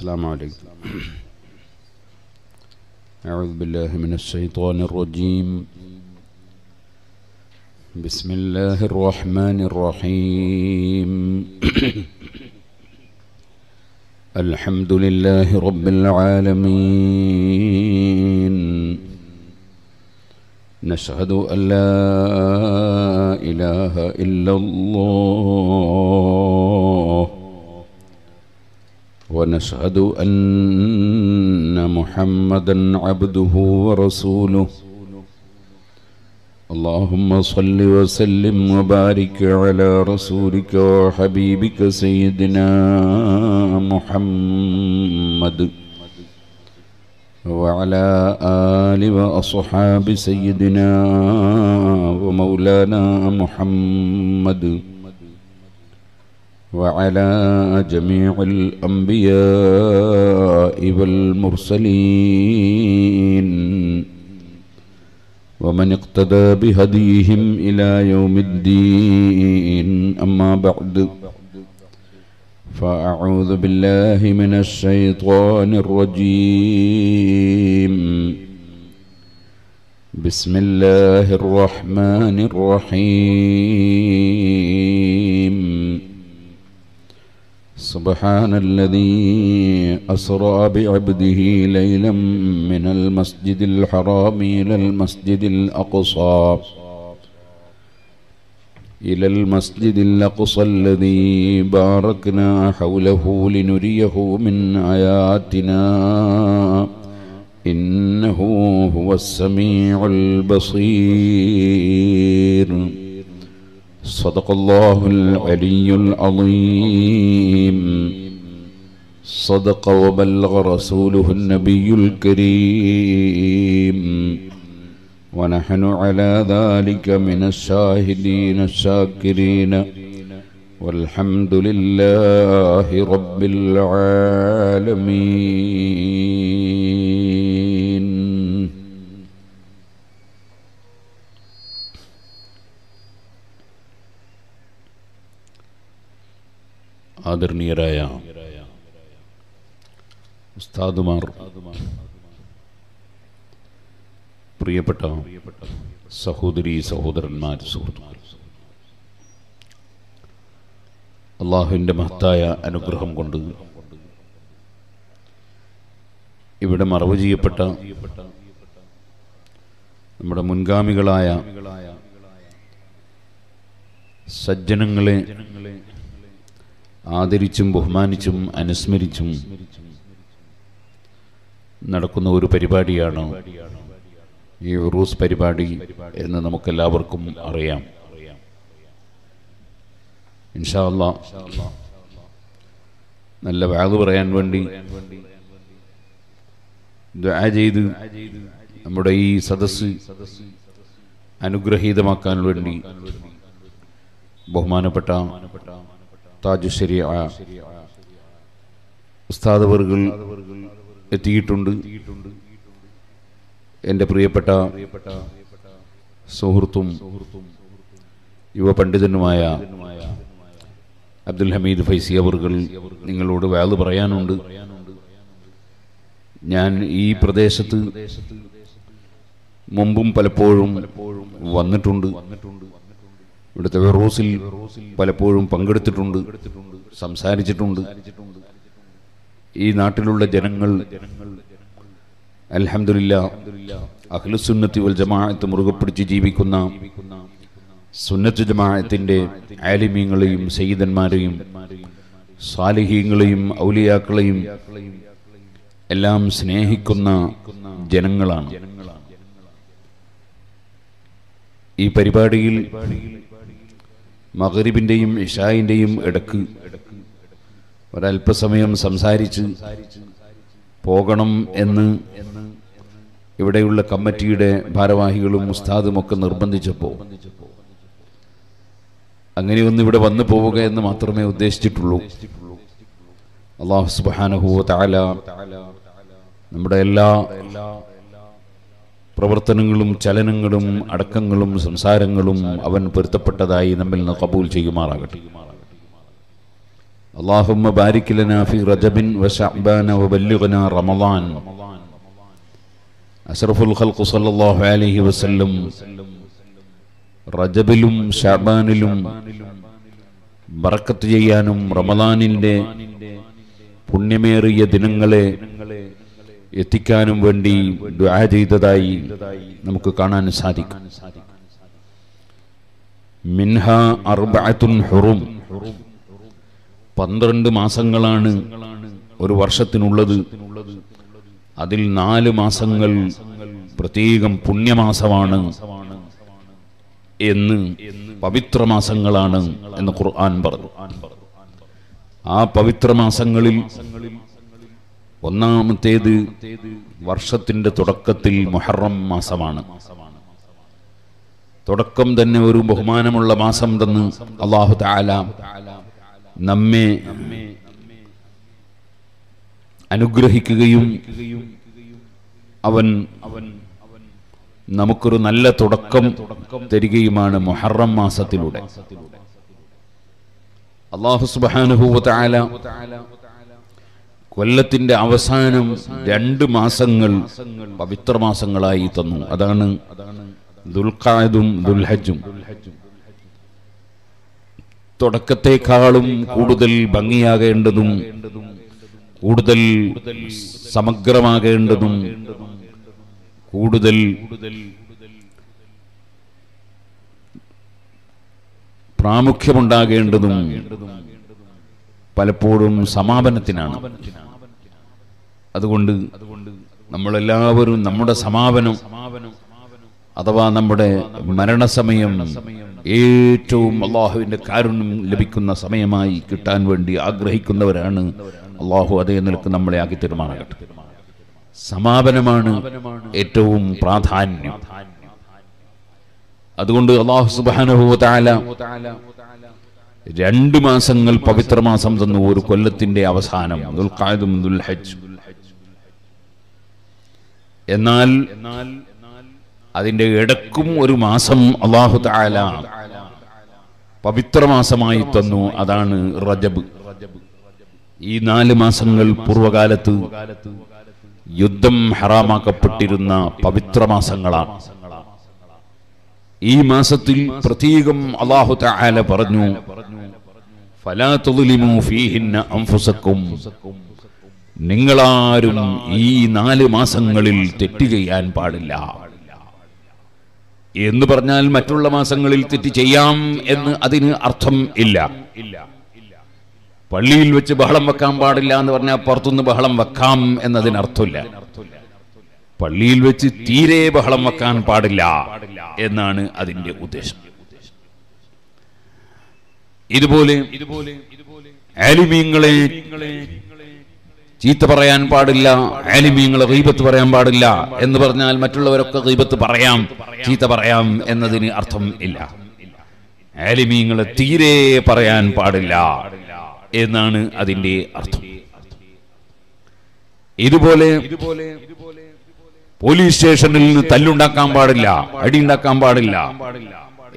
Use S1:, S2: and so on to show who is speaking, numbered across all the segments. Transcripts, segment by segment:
S1: السلام عليكم. أعوذ بالله من الشيطان الرجيم. بسم الله الرحمن الرحيم. الحمد لله رب العالمين. نشهد أن لا إله إلا الله. ونشهد أن محمدا عبده ورسوله. اللهم صل وسلم وبارك على رسولك وحبيبك سيدنا محمد وعلى آل وأصحاب سيدنا ومولانا محمد. وعلى جميع الأنبياء والمرسلين. ومن اقتدى بهديهم إلى يوم الدين. أما بعد فأعوذ بالله من الشيطان الرجيم. بسم الله الرحمن الرحيم. سبحان الذي أسرى بعبده ليلا من المسجد الحرام إلى المسجد الأقصى. إلى المسجد الأقصى الذي باركنا حوله لنريه من آياتنا. إنه هو السميع البصير. صدق الله العلي العظيم. صدق وبلغ رسوله النبي الكريم. ونحن على ذلك من الشاهدين الشاكرين. والحمد لله رب العالمين. ആദരണീയരായ ഉസ്താദുമാർ പ്രിയപ്പെട്ട സഹോദരി സഹോദരന്മാർ സുഹൃത്തുക്കൾ. അള്ളാഹുവിന്റെ മഹത്തായ അനുഗ്രഹം കൊണ്ട് ഇവിടെ മറവ് ചെയ്യപ്പെട്ട നമ്മുടെ മുൻഗാമികളായ സജ്ജനങ്ങളെ ആദരിച്ചും ബഹുമാനിച്ചും അനുസ്മരിച്ചും നടക്കുന്ന ഒരു പരിപാടിയാണ് ഈ ഉറൂസ് പരിപാടി എന്ന് നമുക്കെല്ലാവർക്കും അറിയാം. ഇൻഷാല്ല നല്ല വാത് പറയാൻ വേണ്ടി ചെയ്ത് നമ്മുടെ ഈ സദസ് അനുഗ്രഹീതമാക്കാൻ വേണ്ടി ബഹുമാനപ്പെട്ട താജ് ശരിയ ഉസ്താദവറുകൾ എത്തിയിട്ടുണ്ട്. എന്റെ പ്രിയപ്പെട്ട സുഹൃത്തും യുവ പണ്ഡിതനുമായ അബ്ദുൽ ഹമീദ് ഫൈസി അവർകൾ നിങ്ങളോട് വാത് പറയാനുണ്ട്. ഞാൻ ഈ പ്രദേശത്ത് മുമ്പും പലപ്പോഴും വന്നിട്ടുണ്ട് വന്നിട്ടുണ്ട്. ഇവിടുത്തെ വെറോസിൽ പലപ്പോഴും പങ്കെടുത്തിട്ടുണ്ട് സംസാരിച്ചിട്ടുണ്ട്. ഈ നാട്ടിലുള്ള ജനങ്ങൾ അലഹമില്ല അഖിലുസുന്നത്തി വൽ ജമാഅത്ത് മുറുകെ പിടിച്ച് ജീവിക്കുന്ന സുന്നത്ത് ജമാഅത്തിന്റെ ആലിമീങ്ങളെയും സയ്യിദന്മാരെയും സാലിഹീങ്ങളെയും ഔലിയാക്കളെയും എല്ലാം സ്നേഹിക്കുന്ന ജനങ്ങളാണ്. ഈ പരിപാടിയിൽ മകരിബിന്റെയും ഇഷായിന്റെയും ഇടയ്ക്ക് ഒരല്പസമയം സംസാരിച്ച് പോകണം എന്ന് ഇവിടെയുള്ള കമ്മിറ്റിയുടെ ഭാരവാഹികളും ഉസ്താദും ഒക്കെ നിർബന്ധിച്ചപ്പോൾ അങ്ങനെ ഒന്ന് ഇവിടെ വന്നു പോവുക എന്ന് മാത്രമേ ഉദ്ദേശിച്ചിട്ടുള്ളൂ. അള്ളാഹു സുബാനഹു താല നമ്മുടെ എല്ലാ പ്രവർത്തനങ്ങളും ചലനങ്ങളും അടക്കങ്ങളും സംസാരങ്ങളും അവൻ പൊരുത്തപ്പെട്ടതായി നമ്മിൽ നിന്ന് കബൂൽ ചെയ്യുമാറാകട്ടെ اللهم بارك لنا في رجب وشعبان وبلغنا رمضان أشرف الخلق صلى الله عليه وسلم റജബിലും ഷാബാനിലും ബറക്കത്ത് ചെയ്യാനും റമദാനിന്റെ പുണ്യമേറിയ ദിനങ്ങളെ എത്തിക്കാനും വേണ്ടി ദുആ ചെയ്തതായി നമുക്ക് കാണാൻ സാധിക്കും. മിൻഹ ഹുറും. പന്ത്രണ്ട് മാസങ്ങളാണ് ഒരു വർഷത്തിനുള്ളത്. അതിൽ നാല് മാസങ്ങൾ പ്രത്യേകം പുണ്യമാസമാണ് എന്ന് പവിത്ര മാസങ്ങളാണ് എന്ന് ഖുർആൻ പറഞ്ഞു. ആ പവിത്ര മാസങ്ങളിൽ ഒന്നാമത്തേത് വർഷത്തിന്റെ തുടക്കത്തിൽ മുഹറം മാസമാണ്. തുടക്കം തന്നെ ഒരു ബഹുമാനമുള്ള മാസം തന്ന് അള്ളാഹു നമ്മെ അനുഗ്രഹിക്കുകയും അവൻ അവൻ നമുക്കൊരു നല്ല തുടക്കം തരികയുമാണ് മുഹറം മാസത്തിലൂടെ. അള്ളാഹു സുബാനുഭൂവത്തായ കൊല്ലത്തിന്റെ അവസാനം രണ്ട് മാസങ്ങൾ പവിത്ര മാസങ്ങളായി തന്നു. അതാണ് ദുൽഖാദും ദുൽഹജും തുടക്കത്തെക്കാളും കൂടുതൽ ഭംഗിയാകേണ്ടതും കൂടുതൽ സമഗ്രമാകേണ്ടതും കൂടുതൽ പ്രാമുഖ്യമുണ്ടാകേണ്ടതും പലപ്പോഴും സമാപനത്തിനാണ്. അതുകൊണ്ട് നമ്മളെല്ലാവരും നമ്മുടെ സമാപനം അഥവാ നമ്മുടെ മരണസമയം ഏറ്റവും അള്ളാഹുവിന്റെ കാരുണ്യം ലഭിക്കുന്ന സമയമായി കിട്ടാൻ വേണ്ടി ആഗ്രഹിക്കുന്നവരാണ് അള്ളാഹു അതേ നിലയ്ക്ക് നമ്മളെ ആക്കി തീരുമാനമാകട്ടെ സമാപനമാണ് ഏറ്റവും പ്രാധാന്യം. അതുകൊണ്ട് അള്ളാഹു സുബാനുഭവത്താല രണ്ട് മാസങ്ങൾ പവിത്രമാസം തന്നു ഒരു കൊല്ലത്തിന്റെ അവസാനം എന്നാൽ അതിന്റെ ഇടക്കും ഒരു മാസം അള്ളാഹു താല പവിത്രമാസമായി തന്നു അതാണ് റജബ്. ഈ നാല് മാസങ്ങൾ പൂർവകാലത്ത് യുദ്ധം ഹറാമാക്കപ്പെട്ടിരുന്ന പവിത്രമാസങ്ങളാണ്. ഈ മാസത്തിൽ പ്രത്യേകം അള്ളാഹു തആല പറഞ്ഞു നിങ്ങളാരും ഈ നാല് മാസങ്ങളിൽ തെറ്റ് ചെയ്യാൻ പാടില്ല. എന്ന് പറഞ്ഞാൽ മറ്റുള്ള മാസങ്ങളിൽ തെറ്റ് ചെയ്യാം എന്ന് അതിന് അർത്ഥം ഇല്ല. പള്ളിയിൽ വെച്ച് ബഹളം വെക്കാൻ പാടില്ല എന്ന് പറഞ്ഞാൽ പുറത്തുനിന്ന് ബഹളം വെക്കാം എന്നതിന് അർത്ഥമില്ല. പള്ളിയിൽ വെച്ച് തീരെ ബഹളം വെക്കാൻ പാടില്ല എന്നാണ് അതിന്റെ ഉദ്ദേശം. ഇതുപോലെ ആലിമീങ്ങളെ ചീത്ത പറയാൻ പാടില്ല ആലിമീങ്ങളെ ഗീബത്ത് പറയാൻ പാടില്ല എന്ന് പറഞ്ഞാൽ മറ്റുള്ളവരൊക്കെ ഗീബത്ത് പറയാം ചീത്ത പറയാം എന്നതിന് അർത്ഥം ഇല്ല. ആലിമീങ്ങളെ തീരെ പറയാൻ പാടില്ല എന്നാണ് അതിന്റെ അർത്ഥം. ഇതുപോലെ പോലീസ് സ്റ്റേഷനിൽ നിന്ന് തല്ലുണ്ടാക്കാൻ പാടില്ല അടി ഉണ്ടാക്കാൻ പാടില്ല.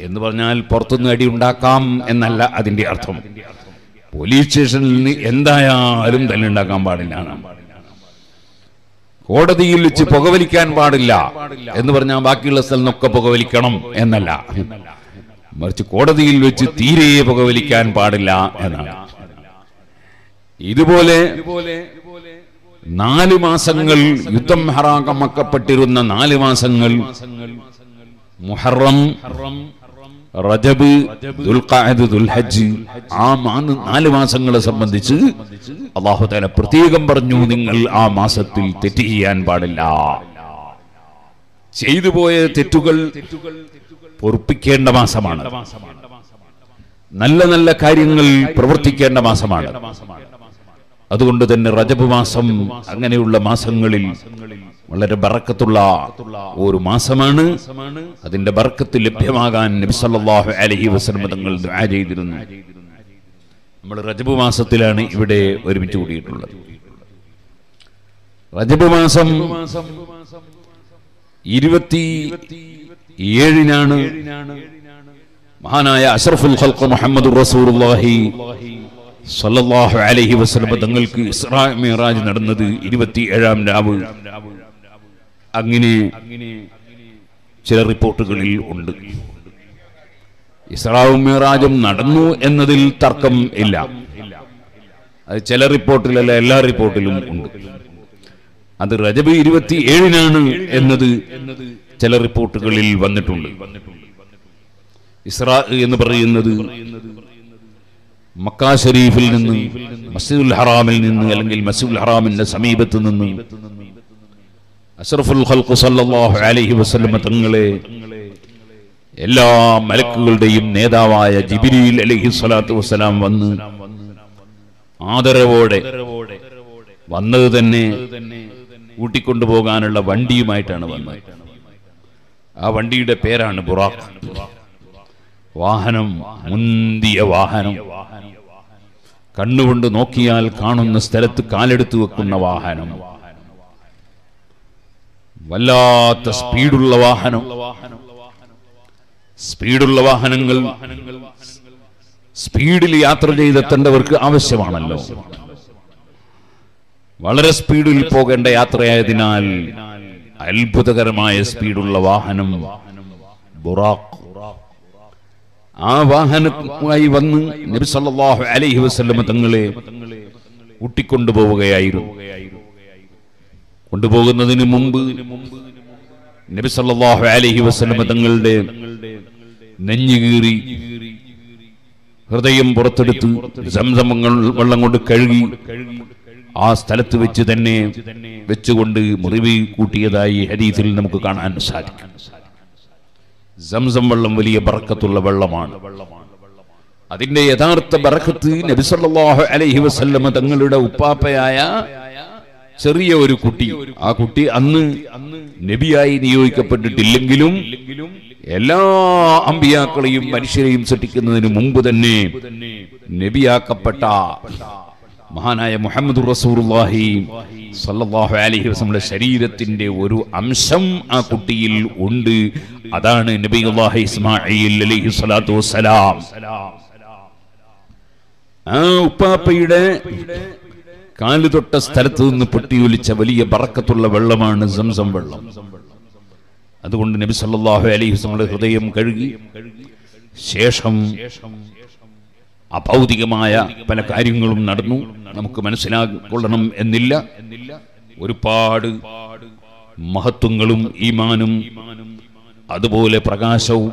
S1: എന്ന് പറഞ്ഞാൽ പുറത്തുനിന്ന് അടി ഉണ്ടാക്കാം എന്നല്ല അതിന്റെ അർത്ഥം. പോലീസ് സ്റ്റേഷനിൽ നിന്ന് എന്തായാലും തല്ലുണ്ടാക്കാൻ പാടില്ല. കോടതിയിൽ വെച്ച് പുകവലിക്കാൻ പാടില്ല എന്ന് പറഞ്ഞാൽ ബാക്കിയുള്ള സ്ഥലം ഒക്കെ പുകവലിക്കണം എന്നല്ല. മറിച്ച് കോടതിയിൽ വെച്ച് തീരെ പുകവലിക്കാൻ പാടില്ല എന്നാണ്. ഇതുപോലെ നാല് മാസങ്ങൾ യുദ്ധം ഹറാക്കമാക്കപ്പെട്ടിരുന്ന നാല് മാസങ്ങൾ. മുഹറം റജബ് ദുൽഹജ്ജ് ആ നാല് മാസങ്ങളെ സംബന്ധിച്ച് അള്ളാഹു താല പ്രത്യേകം പറഞ്ഞു നിങ്ങൾ ആ മാസത്തിൽ തെറ്റ് ചെയ്യാൻ പാടില്ല. ചെയ്തു പോയ തെറ്റുകൾ പൊറുപ്പിക്കേണ്ട മാസമാണ്. നല്ല നല്ല കാര്യങ്ങൾ പ്രവർത്തിക്കേണ്ട മാസമാണ്. അതുകൊണ്ട് തന്നെ റജബ് മാസം അങ്ങനെയുള്ള മാസങ്ങളിൽ വളരെ ബറക്കത്തുള്ള ഒരു മാസമാണ്. അതിന്റെ ബറക്കത്ത് ലഭ്യമാകാൻ നബി സല്ലല്ലാഹു അലൈഹി വസല്ലം തങ്ങൾ ചെയ്തിരുന്നു. നമ്മൾ റജബ് മാസത്തിലാണ് ഇവിടെ ഒരുമിച്ച് കൂടിയിട്ടുള്ളത്. റജബ് മാസം ഇരുപത്തി ഏഴിനാണ് മഹാനായ അഷറഫുൽ മുഹമ്മദ് റസൂലുള്ളാഹി സല്ലല്ലാഹു അലൈഹി വസല്ലം തങ്ങൾക്ക് ഇസ്രാ മിറാജ് നടന്നത് ഇരുപത്തി ഏഴാം രാവ്. അങ്ങനെ ചില റിപ്പോർട്ടുകളിൽ ഉണ്ട്. ഇസ്രാവും മിറാജും നടന്നു എന്നതിൽ തർക്കം ഇല്ല. അത് ചില റിപ്പോർട്ടിലല്ല എല്ലാ റിപ്പോർട്ടിലും ഉണ്ട്. അത് റജബ് ഇരുപത്തി ഏഴിനാണ് എന്നത് ചില റിപ്പോർട്ടുകളിൽ വന്നിട്ടുണ്ട്. ഇസ്രാ എന്ന് പറയുന്നത് മക്കാ ഷരീഫിൽ നിന്ന് മസ്ജിദുൽ ഹറാമിൽ നിന്ന് അല്ലെങ്കിൽ മസ്ജിദുൽ ഹറാമിന്റെ സമീപത്ത് നിന്ന് അഷ്റഫുൽ ഖൽഖ് സല്ലല്ലാഹു അലൈഹി വസല്ലം തങ്ങളെ എല്ലാ മലക്കുകളുടെയും നേതാവായ ജിബിരിയിൽ അലൈഹി സ്വലാത്തു വസ്സലാം വന്ന് ആദരവോടെ വന്നത് തന്നെ കൂട്ടിക്കൊണ്ടുപോകാനുള്ള വണ്ടിയുമായിട്ടാണ് വന്നത്. ആ വണ്ടിയുടെ പേരാണ് ബുറാഖ്. വാഹനം മുന്തിയ വാഹനം. കണ്ണുകൊണ്ട് നോക്കിയാൽ കാണുന്ന സ്ഥലത്ത് കാലെടുത്തു വെക്കുന്ന വാഹനം. വല്ലാത്ത സ്പീഡുള്ള വാഹനം. സ്പീഡുള്ള വാഹനങ്ങൾ സ്പീഡിൽ യാത്ര ചെയ്തെത്തേണ്ടവർക്ക് ആവശ്യമാണല്ലോ. വളരെ സ്പീഡിൽ പോകേണ്ട യാത്രയായതിനാൽ അത്ഭുതകരമായ സ്പീഡുള്ള വാഹനം ബുറാഖ്. ആ വാഹനമായി വന്ന് നബി സല്ലല്ലാഹു അലൈഹി വസല്ലമ തങ്ങളെ കൂട്ടിക്കൊണ്ടുപോവുകയായിരുന്നു. കൊണ്ടുപോകുന്നതിന് മുമ്പ് നബി സല്ലല്ലാഹു അലൈഹി വസല്ലമ തങ്ങളുടെ നെഞ്ഞുകീറി ഹൃദയം പുറത്തെടുത്ത് സംസമങ്ങൾ വെള്ളം കൊണ്ട് കഴുകി ആ സ്ഥലത്ത് വെച്ച് തന്നെ വെച്ചുകൊണ്ട് മുറിവ് കൂട്ടിയതായി ഹദീസിൽ നമുക്ക് കാണാൻ സാധിക്കും. സംസം വെള്ളം വലിയ ബറക്കത്തുള്ള വെള്ളമാണ്. അതിന്റെ യഥാർത്ഥ ബറക്കത്ത് നബി സല്ലല്ലാഹു അലൈഹി വസല്ലമ തങ്ങളുടെ ഉപ്പാപ്പയായ ചെറിയ ഒരു കുട്ടി. ആ കുട്ടി അന്ന് നബിയായി നിയോഗിക്കപ്പെട്ടിട്ടില്ലെങ്കിലും എല്ലാ അമ്പിയാക്കളെയും മനുഷ്യരെയും സൃഷ്ടിക്കുന്നതിന് മുമ്പ് തന്നെ നബിയാക്കപ്പെട്ട മഹാനായ മുഹമ്മദ് റസൂറുല്ലാഹി സല്ലാഹു അലഹി വസ്ലമുടെ ശരീരത്തിന്റെ ഒരു അംശം ആ കുട്ടിയിൽ ഉണ്ട്. അതാണ് നബി അല്ലാഹി ഇസ്മായിൽ അലഹി സ്വലാത്തു വസ്സലാം. ആ ഉപ്പാപ്പയുടെ കാൽ തൊട്ട സ്ഥലത്ത് നിന്ന് പൊട്ടിയൊലിച്ച വലിയ പറക്കത്തുള്ള വെള്ളമാണ് സംസം വെള്ളം. അതുകൊണ്ട് നബി സല്ലാഹു അലൈഹി വസ്ലമുടെ ഹൃദയം കഴുകി. ശേഷം അഭൗതികമായ പല കാര്യങ്ങളും നടന്നു. നമുക്ക് മനസ്സിലാക്കൊള്ളണം എന്നില്ല. ഒരുപാട് മഹത്വങ്ങളും ഈമാനും അതുപോലെ പ്രകാശവും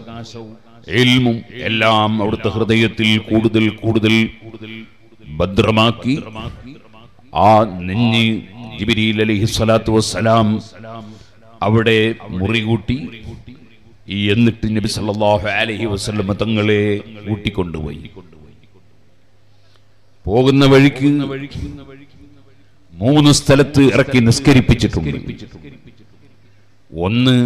S1: എൽമും എല്ലാം അവിടുത്തെ ഹൃദയത്തിൽ കൂടുതൽ കൂടുതൽ ഭദ്രമാക്കി. ആ നെഞ്ഞ് ജിബിരിയിൽ അലഹി സ്വലാത്തു വസ്സലാം അവിടെ മുറികൂട്ടി. എന്നിട്ട് നബി സല്ലല്ലാഹു അലൈഹി വസ്ലം തങ്ങളെ കൂട്ടിക്കൊണ്ടുപോയി. പോകുന്ന വഴിക്ക് മൂന്ന് സ്ഥലത്ത് ഇറക്കി നിസ്കരിപ്പിച്ചിട്ടുണ്ട്. ഒന്ന്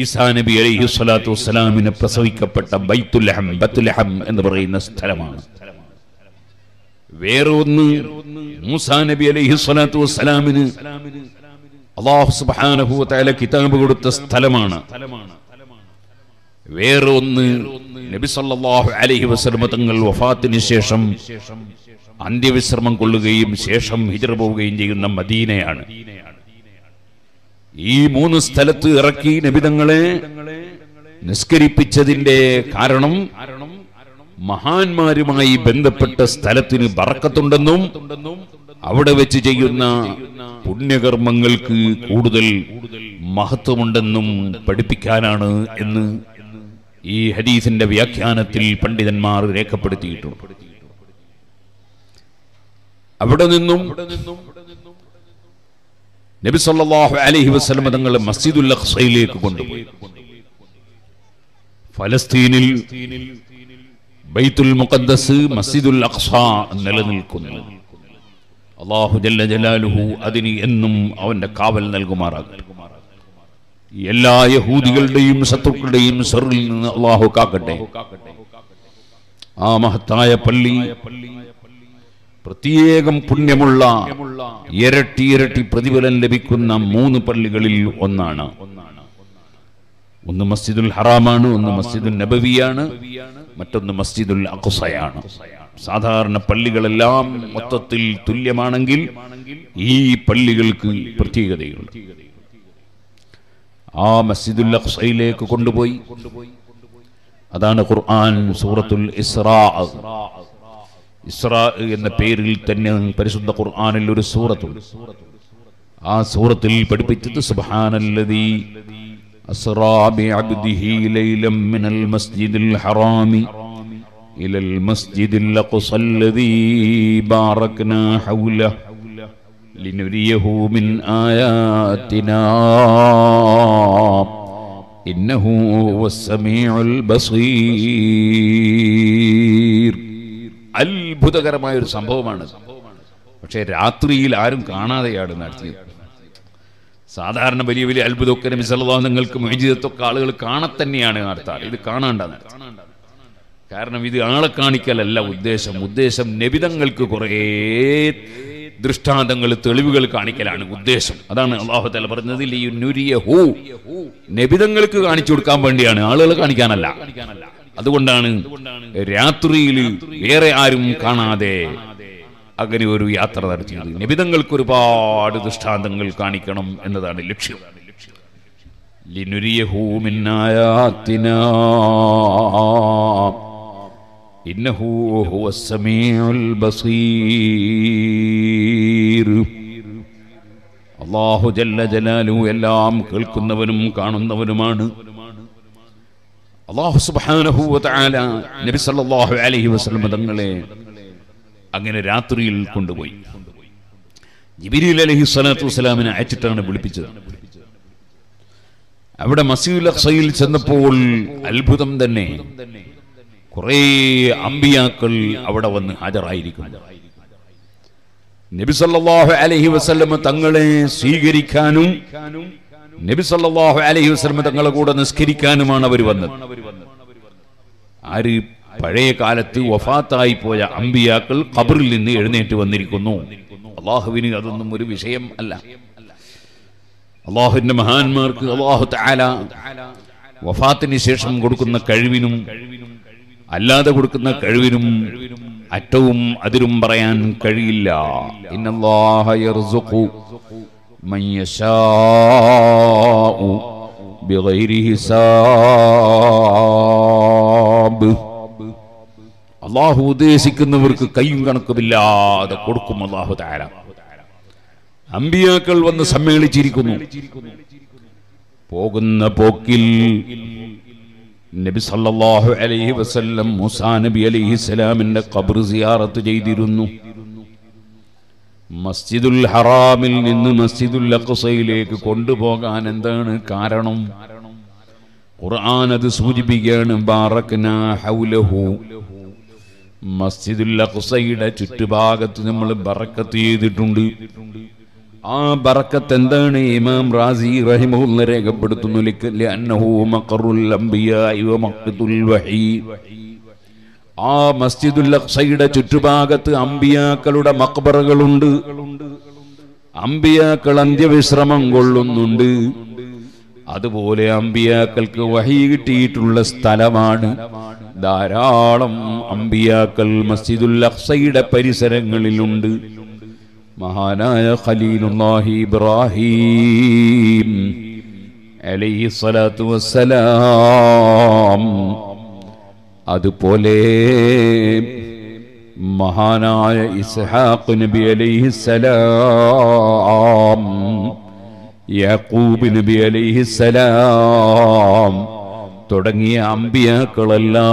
S1: ഈസാ നബി അലൈഹി സ്വലാത്തു വസ്സലാമിനെ പ്രസവിക്കപ്പെട്ട ബൈത്തുലഹം ബത്തുലഹം എന്ന് പറയുന്ന സ്ഥലമാണ്. വേറെ ഒന്ന് മൂസാ നബി അലൈഹി സ്വലാത്തു വസ്സലാമിന് അള്ളാഹു സുബ്ഹാനഹു വതആല കിതാബ് കൊടുത്ത സ്ഥലമാണ്. വേറെ ഒന്ന് നബി സല്ലല്ലാഹു അലൈഹി തങ്ങൾ വഫാത്തിന് ശേഷം അന്ത്യവിശ്രമം കൊള്ളുകയും ശേഷം ഹിജറ പോവുകയും ചെയ്യുന്ന മദീനയാണ്. ഈ മൂന്ന് സ്ഥലത്ത് ഇറക്കി നബിതങ്ങളെ നിസ്കരിപ്പിച്ചതിന്റെ കാരണം മഹാന്മാരുമായി ബന്ധപ്പെട്ട സ്ഥലത്തിന് ബറക്കത്തുണ്ടെന്നും അവിടെ വെച്ച് ചെയ്യുന്ന പുണ്യകർമ്മങ്ങൾക്ക് കൂടുതൽ മഹത്വമുണ്ടെന്നും പഠിപ്പിക്കാനാണ് എന്ന് ഈ ഹദീസിന്റെ വ്യാഖ്യാനത്തിൽ പണ്ഡിതന്മാർ രേഖപ്പെടുത്തിയിട്ടുണ്ട്. അവിടെ നിന്നും നബി സല്ലല്ലാഹു അലൈഹി വസല്ലം തങ്ങൾ മസ്ജിദുൽ അഖ്സയിലേക്ക് കൊണ്ടുപോയി. ഫലസ്തീനിൽ ബൈത്തുൽ മുഖദ്ദസ് മസ്ജിദുൽ അഖ്സ നിലനിൽക്കുന്നു. അള്ളാഹു ജല്ല ജലാലുഹു അതിന് എന്നും അവന്റെ കാവൽ നൽകുമാറാകട്ടെ. എല്ലാ യഹൂദികളുടെയും ശത്രുക്കളുടെയും സെറിൽ നിന്ന് അള്ളാഹു കാക്കട്ടെ. ആ മഹത്തായ പള്ളി പ്രത്യേകം പുണ്യമുള്ള ഇരട്ടി ഇരട്ടി പ്രതിഫലം ലഭിക്കുന്ന മൂന്ന് പള്ളികളിൽ ഒന്നാണ്. ഒന്ന് മസ്ജിദുൽ ഹറാമാണ് ഒന്ന് മസ്ജിദുൽ നബവിയാണ് മറ്റൊന്ന് മസ്ജിദുൽ അഖുസയാണ്. സാധാരണ പള്ളികളെല്ലാം മൊത്തത്തിൽ തുല്യമാണെങ്കിൽ ഈ പള്ളികൾക്ക് പ്രത്യേകതയുണ്ട്. ആ മസ്ജിദുൽ അഖ്സയിലേക്ക് കൊണ്ടുപോയി. അതാണ് ഖുർആൻ സൂറത്തുൽ ഇസ്രാ. ഇസ്രാ എന്ന പേരിൽ തന്നെ പരിശുദ്ധ ഖുർആനിൽ ഒരു സൂറത്തുണ്ട് ആ സൂറത്തിൽ പഠിപ്പിച്ചത് സുബ്ഹാനല്ലദീ അസ്റാ ബിഅബ്ദിഹി ലൈലം മിനൽ മസ്ജിദിൽ ഹറാമി ഇലൽ മസ്ജിദിൽ അഖ്സ അല്ലദീ ബാറക്നാ ഹൗലഹു لنريه من آياتنا إنه هو السميع البصير അത്ഭുതകരമായ ഒരു സംഭവമാണ് പക്ഷേ രാത്രിയിൽ ആരും കാണാതെയാണ് നടത്തിയത് സാധാരണ വലിയ വലിയ അത്ഭുതമൊക്കെ നബി സല്ലല്ലാഹു നിങ്ങൾക്ക് മൊയ്ജിതത്തൊക്കെ ആളുകൾ കാണത്തന്നെയാണ് നടത്താറ് ഇത് കാണാണ്ട നടത്തുക കാരണം ഇത് ആളെ കാണിക്കലല്ല ഉദ്ദേശം ഉദ്ദേശം നബിതങ്ങൾക്ക് കുറേ ദൃഷ്ടാന്തങ്ങൾ തെളിവുകൾ കാണിക്കലാണ് ഉദ്ദേശം. അതാണ് അള്ളാഹു തല പറഞ്ഞത്. നബിതങ്ങൾക്ക് കാണിച്ചു കൊടുക്കാൻ വേണ്ടിയാണ് ആളുകളെ കാണിക്കാനല്ല. അതുകൊണ്ടാണ് രാത്രിയിൽ വേറെ ആരും കാണാതെ അങ്ങനെ ഒരു യാത്ര നടത്തിയത്. നബിതങ്ങൾക്ക് ഒരുപാട് ദൃഷ്ടാന്തങ്ങൾ കാണിക്കണം എന്നതാണ് ലക്ഷ്യം. ലിനുരിയ മിൻ ആയാത്തിനാ ഇന്നഹു ഹുവസ്സമീഉൽ ബസീർ. അല്ലാഹു ജല്ല ജലാലു എല്ലാം കേൾക്കുന്നവനും കാണുന്നവനുമാണ്. അല്ലാഹു സുബ്ഹാനഹു വതആല നബി സല്ലല്ലാഹു അലൈഹി വസല്ലം തങ്ങളെ അങ്ങനെ രാത്രിയിൽ കൊണ്ടുപോയി. ജിബിരിൽ അലഹി സ്വലാത്തു വസ്സലാമിനെ അയച്ചിട്ടാണ് വിളിപ്പിച്ചത്. അവിടെ മസീൽ അഖ്സയിൽ ചെന്നപ്പോൾ അത്ഭുതം തന്നെ. കുറേ അമ്പിയാക്കൾ അവിടെ വന്ന് ഹാജരായിരിക്കുന്നു. നബിസല്ലാഹു അലഹി വസല്ലം തങ്ങളെ സ്വീകരിക്കാനും നബിസല്ലാഹു അലഹി വസല്ലം തങ്ങളെ കൂടെ നിസ്കരിക്കാനുമാണ് അവർ വന്നത്. ആര് പഴയ കാലത്ത് വഫാത്തായി പോയ അമ്പിയാക്കൾ ഖബറിൽ നിന്ന് എഴുന്നേറ്റ് വന്നിരിക്കുന്നു. അള്ളാഹുവിന് അതൊന്നും ഒരു വിഷയം അല്ല. അള്ളാഹുവിന്റെ മഹാന്മാർക്ക് അള്ളാഹു വഫാത്തിന് ശേഷം കൊടുക്കുന്ന കഴിവിനും അല്ലാതെ കൊടുക്കുന്ന കഴിവിനും അറ്റവും അതിരും പറയാൻ കഴിയില്ല. അള്ളാഹു ഉദ്ദേശിക്കുന്നവർക്ക് കയ്യും കണക്കുമില്ലാതെ കൊടുക്കും അള്ളാഹു താര അമ്പിയാക്കൾ വന്ന് സമ്മേളിച്ചിരിക്കുന്നു. പോകുന്ന പോക്കിൽ നബി സല്ലല്ലാഹു അലൈഹി വസല്ലം മൂസാ നബി അലൈഹി സ്വലാമിന്റെ ഖബർ സിയാറത്ത് ചെയ്തിരുന്നു. മസ്ജിദുൽ ഹറാമിൽ നിന്ന് മസ്ജിദുൽ അഖ്സയിലേക്ക് കൊണ്ടുപോകാൻ എന്താണ് കാരണം? ഖുർആൻ അത് സൂചിപ്പിക്കുകയാണ് ബാറക്നാ ഹൗലഹു. മസ്ജിദുൽ അഖ്സയുടെ ചുറ്റുഭാഗത്ത് നമ്മൾ ബറക്കത്ത് ചെയ്തിട്ടുണ്ട്. ആ ബറക്കത്ത് എന്താണ് ഇമാം റാസി റഹിമുല്ല രേഖപ്പെടുത്തുന്നു. ആ മസ്ജിദുൽ അഖ്സയുടെ ചുറ്റുഭാഗത്ത് അമ്പിയാക്കളുടെ മക്ബറകളുണ്ട് അമ്പിയാക്കൾ അന്ത്യവിശ്രമം കൊള്ളുന്നുണ്ട്. അതുപോലെ അമ്പിയാക്കൾക്ക് വഹി കിട്ടിയിട്ടുള്ള സ്ഥലമാണ്. ധാരാളം അമ്പിയാക്കൾ മസ്ജിദുൽ അഖ്സയുടെ പരിസരങ്ങളിലുണ്ട്. മഹാനായ ഖലീലുല്ലാഹി ഇബ്രാഹിം അലൈഹി സ്വലാത്തു വസ്സലാം. അതുപോലെ മഹാനായ ഇസ്ഹാഖ് നബി അലൈഹി അലൈഹിസ്സലാം യാക്കൂബ് നബി അലൈഹി അലൈഹിസ്സലാം തുടങ്ങിയ അമ്പിയാക്കളെല്ലാം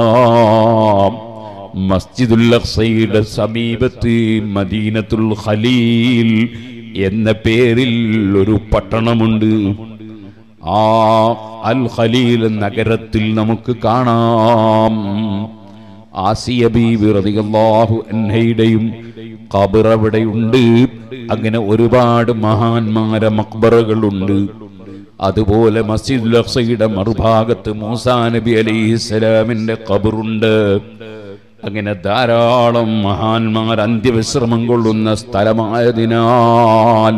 S1: മസ്ജിദുൽ അഖ്സയുടെ സമീപത്ത് മദീനത്തുൽ ഖലീൽ എന്ന പേരിൽ ഒരു പട്ടണമുണ്ട്. ആ അൽ ഖലീൽ നഗരത്തിൽ നമുക്ക് കാണാം. ആസിയ ബീവി റളിയല്ലാഹു അൻഹയുടെയും ഖബർ അവിടെയുണ്ട്. അങ്ങനെ ഒരുപാട് മഹാന്മാരെ മക്ബറകളുണ്ട്. അതുപോലെ മസ്ജിദുൽ അഖ്സയുടെ മറുഭാഗത്ത് മൂസാ നബി അലൈഹിസ്സലാമിന്റെ ഖബറുണ്ട്. അങ്ങനെ ധാരാളം മഹാന്മാർ അന്ത്യവിശ്രമം കൊള്ളുന്ന സ്ഥലമായതിനാൽ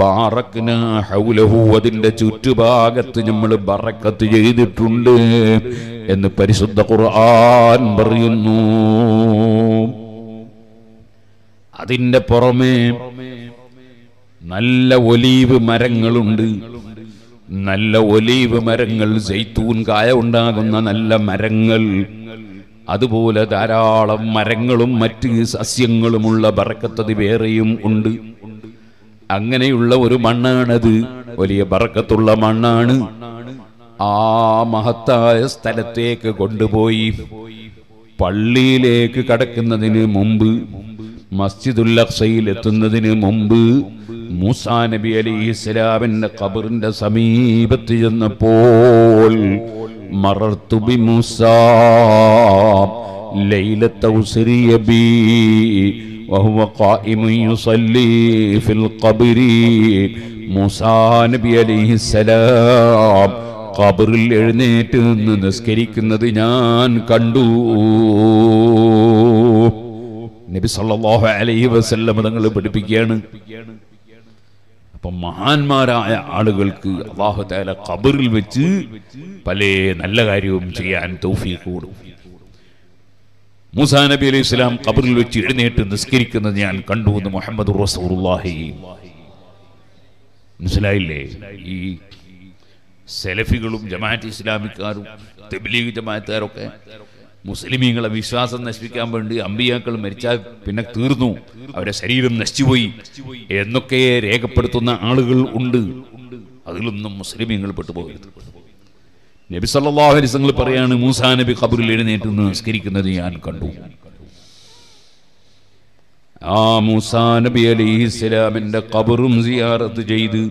S1: ബാറക്കിന് ഹൗലഹു അതിന്റെ ചുറ്റുഭാഗത്ത് നമ്മൾ ബറക്കത്ത് ചെയ്തിട്ടുണ്ട് എന്ന് പരിശുദ്ധ ഖുർആൻ പറയുന്നു. അതിന്റെ പുറമേ നല്ല ഒലീവ് മരങ്ങളുണ്ട്. നല്ല ഒലീവ് മരങ്ങൾ ജൈത്തൂൻ കായ ഉണ്ടാകുന്ന നല്ല മരങ്ങൾ അതുപോലെ ധാരാളം മരങ്ങളും മറ്റ് സസ്യങ്ങളുമുള്ള ബറക്കത്തത് വേറെയും ഉണ്ട്. അങ്ങനെയുള്ള ഒരു മണ്ണാണത്. വലിയ ബറക്കത്തുള്ള മണ്ണാണ്. ആ മഹത്തായ സ്ഥലത്തേക്ക് കൊണ്ടുപോയി. പള്ളിയിലേക്ക് കടക്കുന്നതിന് മുമ്പ് മസ്ജിദുൽ അക്സയിൽ എത്തുന്നതിന് മുമ്പ് മൂസാ നബി അലി ഇസ്ലാമിന്റെ ഖബറിന്റെ സമീപത്ത് ചെന്നപ്പോൾ മറർത്തു ബി മൂസാ ലൈലത്ത ഉസ്രിയ ബി وهو قائم يصلي في القبر മൂസാ നബി അലൈഹി സലാം ഖബറിൽ എഴുന്നേറ്റ് നിന്ന് നിസ്കരിക്കുന്നത് ഞാൻ കണ്ടു നബി സല്ലല്ലാഹു അലൈഹി വസല്ലം തങ്ങൾ പഠിപ്പിക്കുകയാണ് അപ്പൊ മഹാന്മാരായ ആളുകൾക്ക് അള്ളാഹു താല ഖബറിൽ വെച്ച് പല നല്ല കാര്യവും ചെയ്യാൻ തൗഫീഖ് കൂടും മൂസാ നബി അലൈഹി സ്വലാം ഖബറിൽ വെച്ച് എഴുന്നേറ്റ് നിസ്കരിക്കുന്നത് ഞാൻ കണ്ടു എന്ന് മുഹമ്മദ് മനസ്സിലായില്ലേ? ഈ സെലഫികളും ജമാഅത്ത് ഇസ്ലാമിക്കാരും ജമാഅത്തുകാരൊക്കെ മുസ്ലിമീങ്ങളെ വിശ്വാസം നശിപ്പിക്കാൻ വേണ്ടി അമ്പിയാക്കൾ മരിച്ചാൽ പിന്നെ തീർന്നു. അവരെ ശരീരം നശിച്ചുപോയി. എന്നൊക്കെ രേഖപ്പെടുത്തുന്ന ആളുകൾ ഉണ്ട്. അതിലൊന്നും മുസ്ലിമീങ്ങൾ പെട്ടുപോകരുത്. നബി സല്ലല്ലാഹു അലൈഹി പറയാണ് മൂസാ നബി ഖബറിൽ എഴുന്നേറ്റ് നിസ്കരിക്കുന്നത് ഞാൻ കണ്ടു. ആ മൂസാ നബി അലൈഹി സ്വലാമിന്റെ ഖബറും സിയാറത്ത് ചെയ്ത്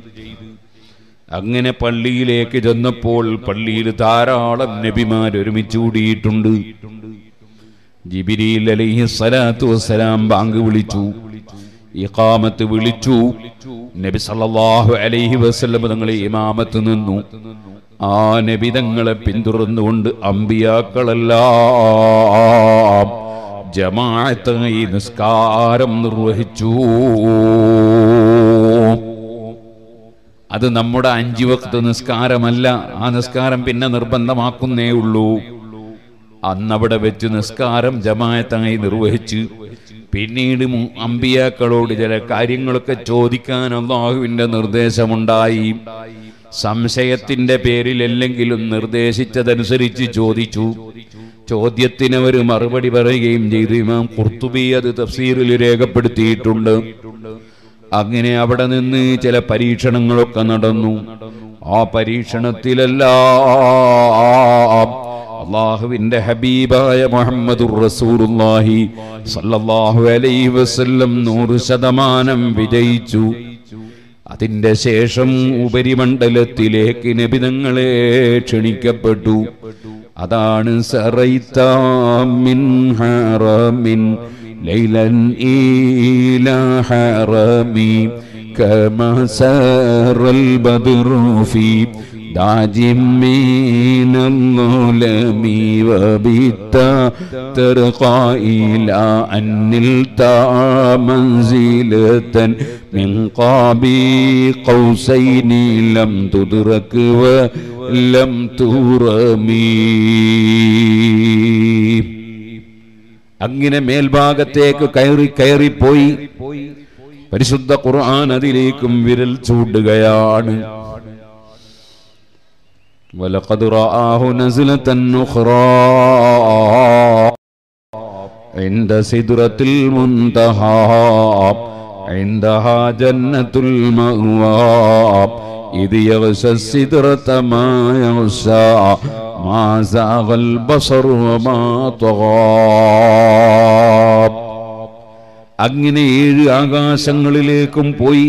S1: അങ്ങനെ പള്ളിയിലേക്ക് ചെന്നപ്പോൾ പള്ളിയിൽ ധാരാളം നബിമാർ ഒരുമിച്ച് കൂടിയിട്ടുണ്ട്. ജിബിരിയിൽ അലൈഹി സലാത്തു വസ്സലാം ബാങ്ക് വിളിച്ചു. ഇഖാമത്ത് വിളിച്ചു. നബി സല്ലല്ലാഹു അലൈഹി വസല്ലം തങ്ങളെ ഇമാമത്ത് നിന്നു. ആ നബി തങ്ങളെ പിന്തുടർന്നുകൊണ്ട് അമ്പിയാക്കളെല്ലാം ജമാഅത്തായി നിസ്കാരം നിർവഹിച്ചു. അത് നമ്മുടെ അഞ്ചു വക്ത നിസ്കാരമല്ല. ആ നിസ്കാരം പിന്നെ നിർബന്ധമാക്കുന്നേ ഉള്ളൂ. അന്നവിടെ വെച്ച് നിസ്കാരം ജമായത്തായി നിർവഹിച്ച് പിന്നീട് അമ്പിയാക്കളോട് ചില കാര്യങ്ങളൊക്കെ ചോദിക്കാൻ അള്ളാഹുവിന്റെ നിർദ്ദേശമുണ്ടായി. സംശയത്തിന്റെ പേരിലല്ലെങ്കിലും നിർദ്ദേശിച്ചതനുസരിച്ച് ചോദിച്ചു. ചോദ്യത്തിന് അവർ മറുപടി പറയുകയും ചെയ്തു. ഇമാം കുർത്തുബി അത് തഫ്സീറിൽ രേഖപ്പെടുത്തിയിട്ടുണ്ട്. അങ്ങനെ അവിടെ നിന്ന് ചില പരീക്ഷണങ്ങളൊക്കെ നടന്നു. ആ പരീക്ഷണത്തിലെല്ലാം അള്ളാഹുവിന്റെ ഹബീബായ മുഹമ്മദുർ റസൂലുള്ളാഹി സല്ലല്ലാഹു അലൈഹി വസല്ലം നൂറ് ശതമാനം വിജയിച്ചു. അതിന്റെ ശേഷം ഉപരിമണ്ഡലത്തിലേക്ക് നബിതങ്ങളെ ക്ഷണിക്കപ്പെട്ടു. അതാണ് സറൈത്താമിൻ ഹറമിൻ ليلا إلى حرمي كما سار البدر في داج من الظلم وبت ترقى إلى أن نلت منزلة من قاب قوسين لم تدرك ولم ترمي. അങ്ങനെ മേൽഭാഗത്തേക്ക് കയറി കയറിപ്പോയി പരിശുദ്ധ ഖുർആൻ അതിലേക്കും വിരൽ ചൂണ്ടുകയാണ് ولقد رآه نزلة أخرى عند سدرة المنتهى عندها جنة المأوى إذ يغشى السدرة ما يغشى ما زاغ البصر وما طغى അങ്ങനെ ഏഴ് ആകാശങ്ങളിലേക്കും പോയി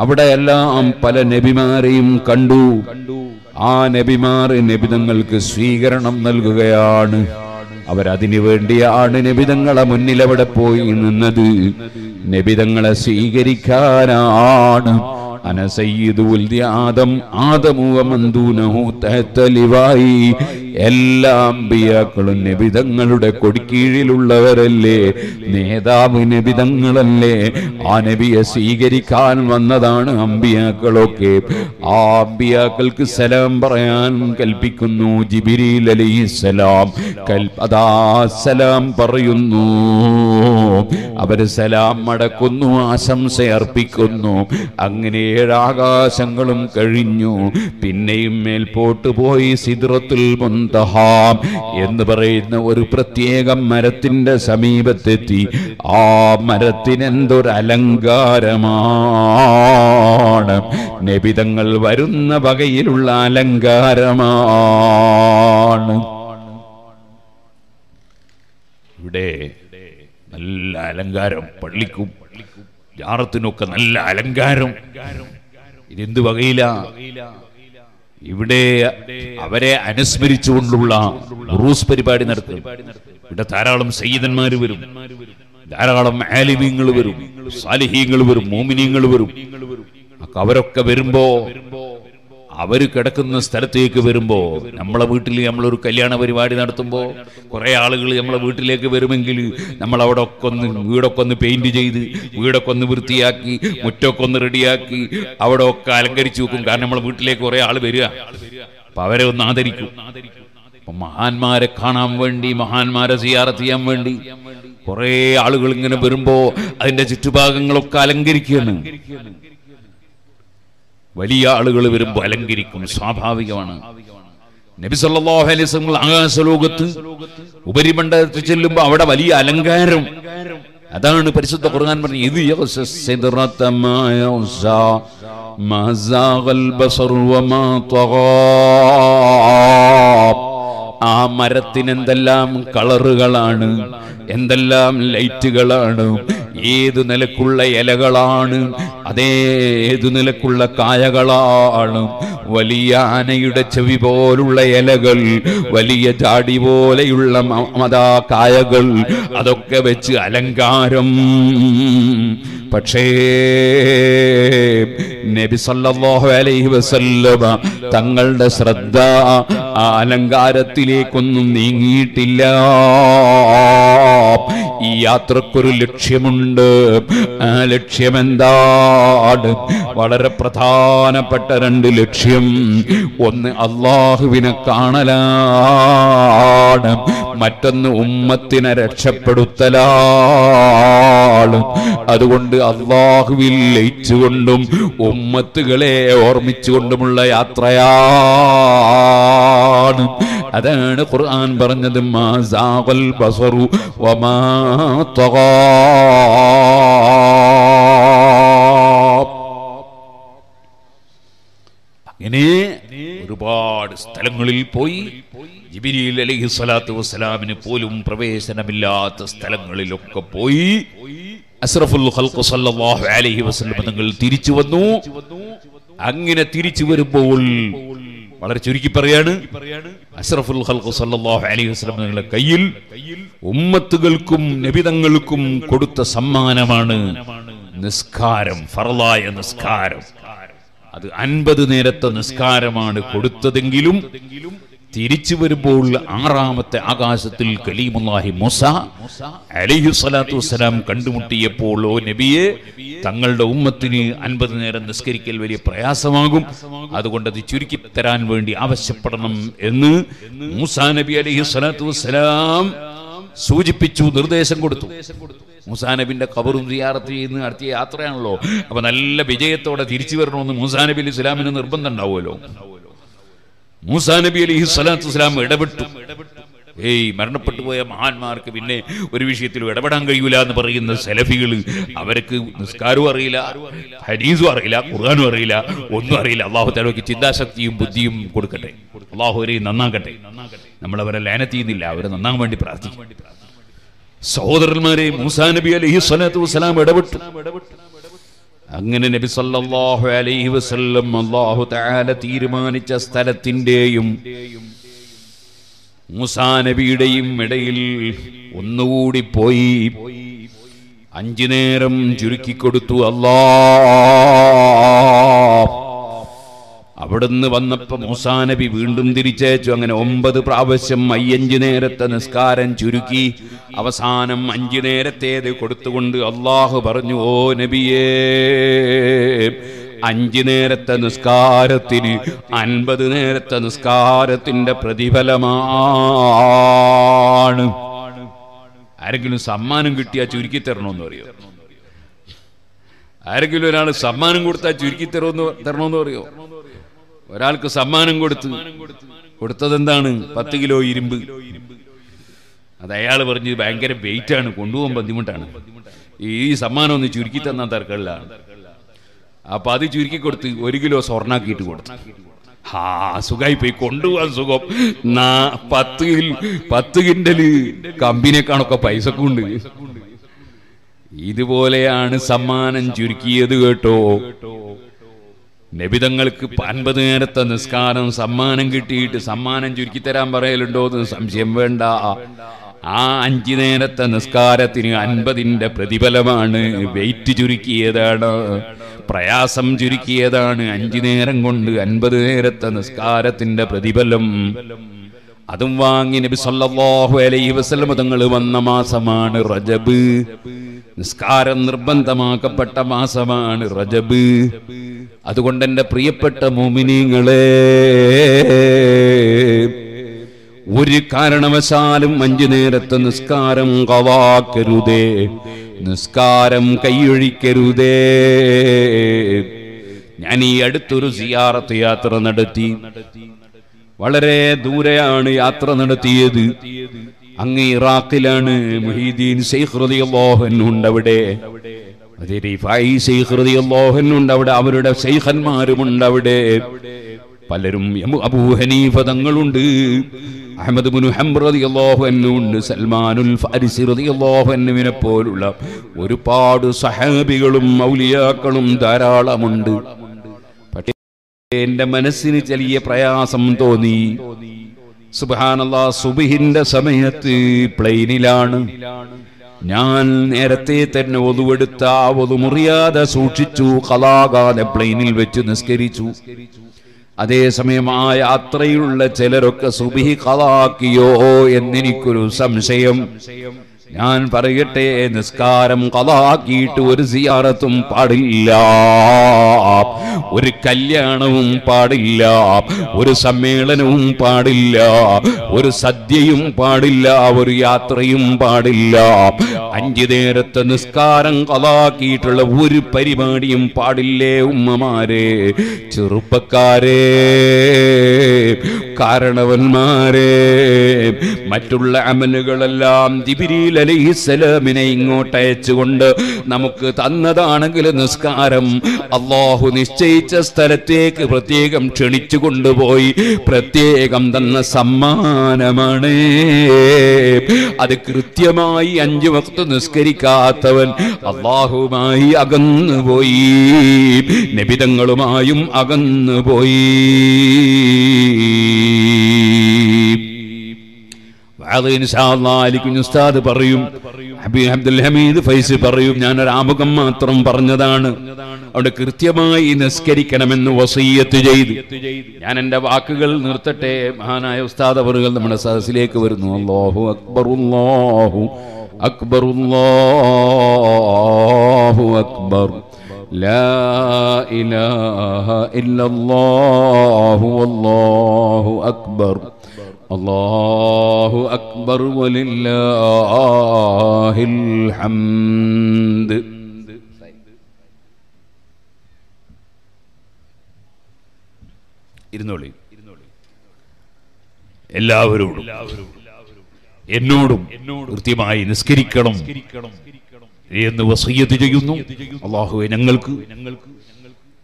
S1: അവിടെയെല്ലാം പല നബിമാരെയും കണ്ടു ആ നബിമാർ നബിതങ്ങൾക്ക് സ്വീകരണം നൽകുകയാണ് അവരതിനു വേണ്ടിയാണ് നബിതങ്ങളെ മുന്നിൽ അവിടെ പോയി നിന്നത് നബിതങ്ങളെ സ്വീകരിക്കാനാണ് അന സയ്യിദുൽ ആദം ആദമു വമൻ തഹത്ത ലിവായി എല്ലാ അമ്പിയാക്കളും നബിതങ്ങളുടെ കൊടിക്കീഴിലുള്ളവരല്ലേ? നേതാവ് നബിതങ്ങളല്ലേ? ആ നബിയെ സ്വീകരിക്കാൻ വന്നതാണ് അമ്പിയാക്കളൊക്കെ. ആ അമ്പിയാക്കൾക്ക് സലാം പറയാൻ കൽപ്പിക്കുന്നു ജിബിരിൽ സലാം കൽ അതാ സലാം പറയുന്നു. അവർ സലാം മടക്കുന്നു ആശംസ അർപ്പിക്കുന്നു. അങ്ങനെ ഏഴാകാശങ്ങളും കഴിഞ്ഞു. പിന്നെയും മേൽപോട്ട് പോയി സിദ്രത്തിൽ എന്ന് പറയുന്ന ഒരു പ്രത്യേക മരത്തിന്റെ സമീപത്തെത്തി. ആ മരത്തിന് എന്തൊരു അലങ്കാരമാണ്. നബിതങ്ങൾ വരുന്ന വകയിലുള്ള അലങ്കാരമാണ്. ഇവിടെ നല്ല അലങ്കാരം പള്ളിക്കും ജാറത്തിനൊക്കെ നല്ല അലങ്കാരം. ഇതെന്ത് വകയില? ഇവിടെ അവരെ അനുസ്മരിച്ചുകൊണ്ടുള്ള റൂസ് പരിപാടി നടത്തും. ഇവിടെ ധാരാളം സയ്യിദന്മാർ വരും. ധാരാളം ആലിമീങ്ങൾ വരും. സാലിഹീങ്ങൾ വരും. മോമിനീങ്ങൾ വരും. അവരൊക്കെ വരുമ്പോ അവർ കിടക്കുന്ന സ്ഥലത്തേക്ക് വരുമ്പോൾ നമ്മളെ വീട്ടിൽ നമ്മളൊരു കല്യാണ പരിപാടി നടത്തുമ്പോൾ കുറേ ആളുകൾ നമ്മളെ വീട്ടിലേക്ക് വരുമെങ്കിൽ നമ്മൾ അവിടെ ഒക്കെ ഒന്ന് വീടൊക്കെ ഒന്ന് പെയിന്റ് ചെയ്ത് വീടൊക്കെ ഒന്ന് വൃത്തിയാക്കി മുറ്റൊക്കെ ഒന്ന് റെഡിയാക്കി അവിടെ ഒക്കെ അലങ്കരിച്ചു വെക്കും. കാരണം നമ്മളെ വീട്ടിലേക്ക് കുറേ ആൾ വരിക. അപ്പം അവരെ ഒന്ന് ആദരിക്കും. അപ്പം മഹാന്മാരെ കാണാൻ വേണ്ടി മഹാന്മാരെ സിയാറത്ത് ചെയ്യാൻ വേണ്ടി കുറേ ആളുകൾ ഇങ്ങനെ വരുമ്പോൾ അതിന്റെ ചുറ്റുഭാഗങ്ങളൊക്കെ അലങ്കരിക്കുകയാണ്. വലിയ ആളുകൾ വരുമ്പോൾ അലങ്കരിക്കും. സ്വാഭാവികമാണ്. നബി വസല്ലം ആകാശലോകത്ത് ഉപരിമണ്ഡലത്തിൽ ചെല്ലുമ്പോൾ അവിടെ വലിയ അലങ്കാരം. അതാണ് പരിശുദ്ധ ഖുർആൻ പറഞ്ഞത്. ഇത് ആ മരത്തിന് എന്തെല്ലാം കളറുകളാണ് എന്തെല്ലാം ലൈറ്റുകളാണ് ഏതു നിലക്കുള്ള ഇലകളാണ് അതേ ഏതു നിലക്കുള്ള കായകളാണ്. വലിയ ആനയുടെ ചെവി പോലുള്ള ഇലകൾ വലിയ ചാടി പോലെയുള്ള മതാ കായകൾ അതൊക്കെ വെച്ച് അലങ്കാരം. പക്ഷേ നബി സല്ലല്ലാഹു അലൈഹി വസല്ലമ തങ്ങളുടെ ശ്രദ്ധ അലങ്കാരത്തിലേക്കൊന്നും നീങ്ങിയിട്ടില്ല. ഈ യാത്രക്കൊരു ലക്ഷ്യമുണ്ട്. ആ ലക്ഷ്യം എന്താണ് വളരെ പ്രധാനപ്പെട്ട രണ്ട് ലക്ഷ്യം. ഒന്ന് അള്ളാഹുവിനെ കാണലാണ്. മറ്റൊന്ന് ഉമ്മത്തിനെ രക്ഷപ്പെടുത്തലാണ്. അതുകൊണ്ട് അള്ളാഹുവിൽ ലയിച്ചുകൊണ്ടും ഉമ്മത്തുകളെ ഓർമ്മിച്ചുകൊണ്ടുമുള്ള യാത്രയാണ്. അതാണ് ഖുർആൻ പറഞ്ഞത് മാസാഖൽ ബസറു വമാ തഗാ. അങ്ങനെ ഒരുപാട് സ്ഥലങ്ങളിൽ പോയി. ജിബിരിയിൽ അലൈഹി സ്വലാത്തു വസ്സലാമിന് പോലും പ്രവേശനമില്ലാത്ത സ്ഥലങ്ങളിലൊക്കെ പോയി. അസ്രഫുൽ ഖൽഖ് സല്ലല്ലാഹു അലൈഹി വസല്ലം തങ്ങൾ തിരിച്ചു വന്നു. അങ്ങനെ തിരിച്ചു വരുമ്പോൾ വളരെ ചുരുക്കി പറയാണ്. അഷ്റഫുൽ ഹൽഖു സല്ലല്ലാഹു അലൈഹി വസല്ലം കയ്യിൽ ഉമ്മത്തുകൾക്കും നബിതങ്ങൾക്കും കൊടുത്ത സമ്മാനമാണ് നിസ്കാരം ഫറലായ നിസ്കാരം. അത് അൻപത് നേരത്തെ നിസ്കാരമാണ് കൊടുത്തതെങ്കിലും തിരിച്ചു വരുമ്പോൾ ആറാമത്തെ ആകാശത്തിൽ കലീമുല്ലാഹി മുസ അലിഹു സ്വലാത്തു വസ്സലാം കണ്ടുമുട്ടിയപ്പോൾ ഓ നബിയെ തങ്ങളുടെ ഉമ്മത്തിന് അൻപത് നേരം നിസ്കരിക്കൽ വലിയ പ്രയാസമാകും. അതുകൊണ്ട് അത് ചുരുക്കി തരാൻ വേണ്ടി ആവശ്യപ്പെടണം എന്ന് മൂസാ നബി അലിഹു സ്വലാത്തു വസ്സലാം സൂചിപ്പിച്ചു നിർദ്ദേശം കൊടുത്തു. മൂസാനബിന്റെ കബറും സിയാറത്ത് ചെയ്യുന്ന നടത്തിയ യാത്രയാണല്ലോ. അപ്പൊ നല്ല വിജയത്തോടെ തിരിച്ചു വരണമെന്ന് മൂസാനബി അലി ഇസ്ലാമിന് നിർബന്ധം ഉണ്ടാവുമല്ലോ. മൂസാനബി അലി സ്വലാത്തു വസ്സലാം ഇടപെട്ടു. ഏയ് മരണപ്പെട്ടു പോയ മഹാന്മാർക്ക് പിന്നെ ഒരു വിഷയത്തിലും ഇടപെടാൻ കഴിയൂല എന്ന് പറയുന്ന സെലഫികൾ അവർക്ക് നിസ്കാരവും അറിയില്ല ഹരീസും അറിയില്ല ഖുർആാനും അറിയില്ല ഒന്നും അറിയില്ല. അള്ളാഹു തലവയ്ക്ക് ചിന്താശക്തിയും ബുദ്ധിയും കൊടുക്കട്ടെ. അള്ളാഹു അവരെയും നന്നാക്കട്ടെ. നമ്മൾ അവരെ ലയനത്തിയുന്നില്ല അവരെ നന്നാൻ വേണ്ടി പ്രാർത്ഥിക്കും. സഹോദരന്മാരെ മൂസാ നബി അലൈഹി സ്വലാത്തു വസ്സലാം ഇടപെട്ടു. അങ്ങനെ നബി സല്ലല്ലാഹു അലൈഹി വസല്ലം അല്ലാഹു തആല തീരുമാനിച്ച സ്ഥലത്തിന്റെയും മൂസാ നബിയുടെയും ഇടയിൽ ഒന്നുകൂടി പോയി. അഞ്ചു നേരം ചുരുക്കിക്കൊടുത്തു അല്ലാ അവിടുന്ന് വന്നപ്പോ മൂസാ നബി വീണ്ടും തിരിച്ചയച്ചു. അങ്ങനെ ഒമ്പത് പ്രാവശ്യം അയ്യഞ്ച് നേരത്തെ നിസ്കാരം ചുരുക്കി. അവസാനം അഞ്ചു നേരത്തേത് കൊടുത്തുകൊണ്ട് അള്ളാഹു പറഞ്ഞു ഓ നബിയേ അഞ്ചു നേരത്തെ നിസ്കാരത്തിന് അൻപത് നേരത്തെ നിസ്കാരത്തിന്റെ പ്രതിഫലമാണ്. ആരെങ്കിലും സമ്മാനം കിട്ടിയാൽ ചുരുക്കി തരണമെന്ന് പറയോ ആരെങ്കിലും ഒരാൾ സമ്മാനം കൊടുത്താൽ ചുരുക്കി തരുമെന്ന് തരണമെന്ന് പറയോ ഒരാൾക്ക് സമ്മാനം കൊടുത്ത് കൊടുത്തത് എന്താണ് പത്ത് കിലോ ഇരുമ്പ്. അത് അയാൾ പറഞ്ഞ് ഭയങ്കര വെയിറ്റ് ആണ് കൊണ്ടുപോകാൻ ബുദ്ധിമുട്ടാണ്. ഈ സമ്മാനം ഒന്ന് ചുരുക്കി തന്നാൽ തർക്കമില്ല. അപ്പൊ അത് ചുരുക്കി കൊടുത്ത് ഒരു കിലോ സ്വർണാക്കിയിട്ട് കൊടുത്തു. ഹാ സുഖമായി പോയി. കൊണ്ടുപോകാൻ സുഖം. നാ പത്ത് പത്ത് കിൻഡൽ പൈസ കൊണ്ട് ഇതുപോലെയാണ് സമ്മാനം ചുരുക്കിയത് കേട്ടോ. നബിതങ്ങൾക്ക് അൻപത് നേരത്തെ നിസ്കാരം സമ്മാനം കിട്ടിയിട്ട് സമ്മാനം ചുരുക്കി തരാൻ പറയലുണ്ടോ എന്ന് സംശയം വേണ്ട. ആ അഞ്ചു നേരത്തെ നിസ്കാരത്തിന് അൻപതിന്റെ പ്രതിഫലമാണ് വെയിറ്റ് ചുരുക്കിയതാണ് പ്രയാസം ചുരുക്കിയതാണ്. അഞ്ചു നേരം കൊണ്ട് അൻപത് നേരത്തെ നിസ്കാരത്തിന്റെ പ്രതിഫലം. അതും വാങ്ങി നബി സല്ലല്ലാഹു അലൈഹി വസല്ലം തങ്ങൾ വന്ന മാസമാണ് റജബ്. നിസ്കാരം നിർബന്ധമാക്കപ്പെട്ട മാസമാണ് റജബ്. അതുകൊണ്ട് എന്റെ പ്രിയപ്പെട്ട മോമിനിങ്ങളെ ഒരു കാരണവശാലും അഞ്ചു നേരത്തെ നിസ്കാരം കവാക്കരുതേ. നിസ്കാരം കൈയൊഴിക്കരുതേ. ഞാൻ ഈ അടുത്തൊരു സിയാറത്ത് യാത്ര നടത്തി. വളരെ ദൂരെയാണ് യാത്ര നടത്തിയത്. അങ്ങ് ഇറാഖിലാണ് മുഹീദ്ദീൻ ഉണ്ട് അവിടെ. അതേ ഉണ്ട് അവിടെ. അവരുടെ ശൈഖന്മാരുമുണ്ട് അവിടെ. പലരും അബൂ ഹനീഫ തങ്ങളുണ്ട്. അഹമ്മദ് റളിയല്ലാഹു അൻഹു ഉണ്ട് സൽമാനുൽ ഫാരിസി റളിയല്ലാഹു അൻഹുവിനെ പോലുള്ള ഒരുപാട് സഹാബികളും ഔലിയാക്കളും ധാരാളമുണ്ട്. പക്ഷേ എന്റെ മനസ്സിന് ചെറിയ പ്രയാസം തോന്നി. സുബാനല്ലാ സുബിഹിന്റെ സമയത്ത് പ്ലെയിനിലാണ്. ഞാൻ നേരത്തെ തന്നെ ഒതുവെടുത്ത ആ ഒതു മുറിയാതെ സൂക്ഷിച്ചു കലാകാതെ പ്ലെയിനിൽ വെച്ച് നിസ്കരിച്ചു. അതേസമയം ആ യാത്രയിലുള്ള ചിലരൊക്കെ സുബിഹി കലാക്കിയോ എന്നെനിക്കൊരു സംശയം. ഞാൻ പറയട്ടെ നിസ്കാരം കഥാക്കിയിട്ട് ഒരു സിയാറത്തും പാടില്ല. ഒരു കല്യാണവും പാടില്ല. ഒരു സമ്മേളനവും പാടില്ല. ഒരു സദ്യയും പാടില്ല. ഒരു യാത്രയും പാടില്ല. അഞ്ചു നേരത്തെ നിസ്കാരം കഥാക്കിയിട്ടുള്ള ഒരു പരിപാടിയും പാടില്ലേ ഉമ്മമാരെ? ചെറുപ്പക്കാരെ കാരണവന്മാരെ മറ്റുള്ള അമലുകളെല്ലാം ജിബിരിൽ അലൈഹിസ്സലാമിനെ ഇങ്ങോട്ട് അയച്ചുകൊണ്ട് നമുക്ക് തന്നതാണെങ്കിൽ നിസ്കാരം. അള്ളാഹു നിശ്ചയിച്ച സ്ഥലത്തേക്ക് പ്രത്യേകം ക്ഷണിച്ചു കൊണ്ടുപോയി. പ്രത്യേകം തന്ന സമ്മാനമാണ്. അത് കൃത്യമായി അഞ്ചു വക്ത് നിസ്കരിക്കാത്തവൻ അള്ളാഹുമായി അകന്നുപോയി. നബിതങ്ങളുമായും അകന്നുപോയി. കുഞ്ഞു ഉസ്താദ് പറയും ഹബീബ് അബ്ദുൽ ഹമീദ് ഫൈസ് പറയും ഞാൻ ഒരു ആമുഖം മാത്രം പറഞ്ഞതാണ് അവിടെ കൃത്യമായി നിസ്കരിക്കണമെന്ന് വസീയത്ത് ചെയ്തു ഞാൻ എന്റെ വാക്കുകൾ നിർത്തട്ടെ മഹാനായ ഉസ്താദ് അവറുകൾ നമ്മുടെ സദസ്സിലേക്ക് വരുന്നു അല്ലാഹു അക്ബർ അല്ലാഹു അക്ബർ അല്ലാഹു അക്ബർ لا إله إلا الله والله أكبر الله അക്ബർ ولله الحمد എല്ലാവരോടും എന്നോടും കൃത്യമായി നിസ്കരിക്കണം എന്ന് വസയ്യത്ത് ചെയ്യുന്നു. അള്ളാഹുവെ ഞങ്ങൾക്ക്